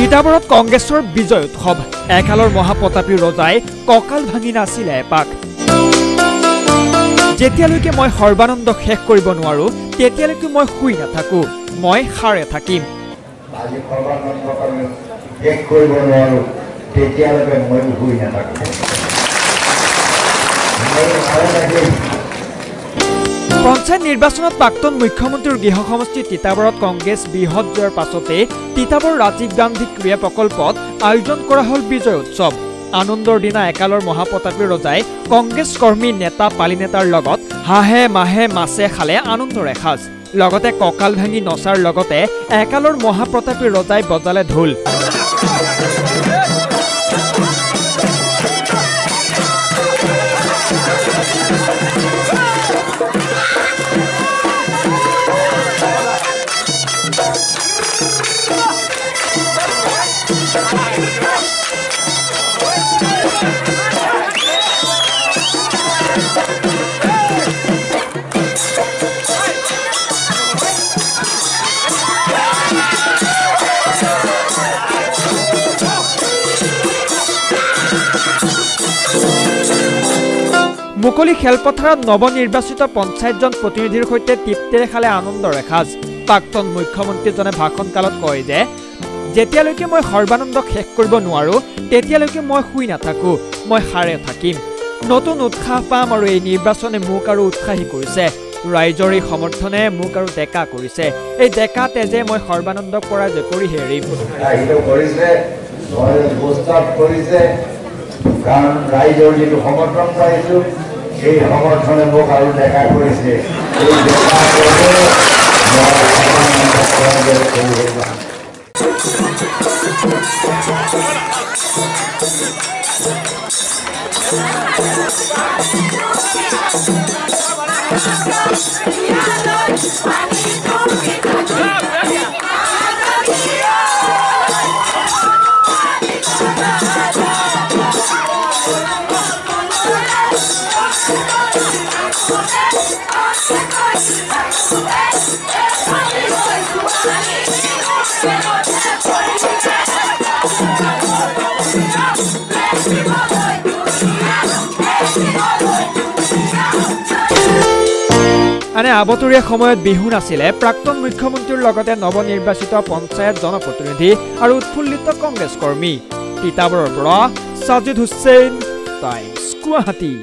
তিতাবৰত কংগ্ৰেছৰ বিজয় উৎসৱ। একালৰ মহাপ্ৰতাপী ৰজাই কঁকাল ভাঙি নাছিলে এপাক। যেতিয়ালৈকে মই সৰ্বানন্দ শেষ কৰিব নোৱাৰো তেতিয়ালৈকে মই শুই নাথাকো। মই সাৰে থাকিম। তেতিয়ালৈকে মই শুই পঞ্চায়ত নিৰ্বাচনত প্ৰাক্তন মুখ্যমন্ত্ৰীৰ গৃহ সমষ্টি তিতাবৰত কংগ্ৰেছ বৃহৎ জয়ৰ পাছতে তিতাবৰ ৰাজীৱ গান্ধী ক্ৰীড়া প্ৰকল্পত আয়োজন কৰা হ'ল বিজয় উৎসৱ। আনন্দৰ দিনা একালৰ মহাপ্ৰতাপী ৰজাই কংগ্ৰেছ কৰ্মী নেতা পালি নেতাৰ লগত হাঁহে মাহে মাছে খালে আনন্দৰ এসাঁজ লগতে কঁকাল ভাঙি নচাৰ লগতে একালৰ মহাপ্ৰতাপী ৰজাই বজালে ঢোল। মুকলি খেলপথাৰত নৱনিৰ্বাচিত পঞ্চায়তজন প্ৰতিনিধিৰ সৈতে তৃপ্তিৰে খালে আনন্দৰ এসাঁজ প্ৰাক্তন মুখ্যমন্ত্ৰীজনে ভাষণকালত কয় যে যেতিয়ালৈকে মই সৰ্বানন্দক শেষ কৰিব নোৱাৰো তেতিয়ালৈকে মই শুই নাথাকো মই সাৰে থাকিম। নতুন উৎসাহ পাম আৰু এই নিৰ্বাচনে মোক আৰু উৎসাহী কৰিছে। ৰাইজৰ এই সমৰ্থনে মোক আৰু ডেকা কৰিছে। এই ডেকা তেজে মই সৰ্বানন্দক পৰাজয় কৰি হেৰিম উৎসাহিত কৰিছে মই প্ৰস্তাৱ কৰিছে কাৰণ ৰাইজৰ যিটো সমৰ্থন পাইছোঁ সেই সমৰ্থনে মোক আৰু ডেকা কৰিছে। এই ডেকা কৰিলে আনে আবতৰীয়া সময়ত বিহু নাছিলে। প্ৰাক্তন মুখ্যমন্ত্ৰীৰ লগতে নৱনিৰ্বাচিত পঞ্চায়ত জনপ্ৰতিনিধি আৰু উৎফুল্লিত কংগ্ৰেছ কৰ্মী। তিতাবৰৰ পৰা ছাজিদ হুছেইন টাইমছ গুৱাহাটী।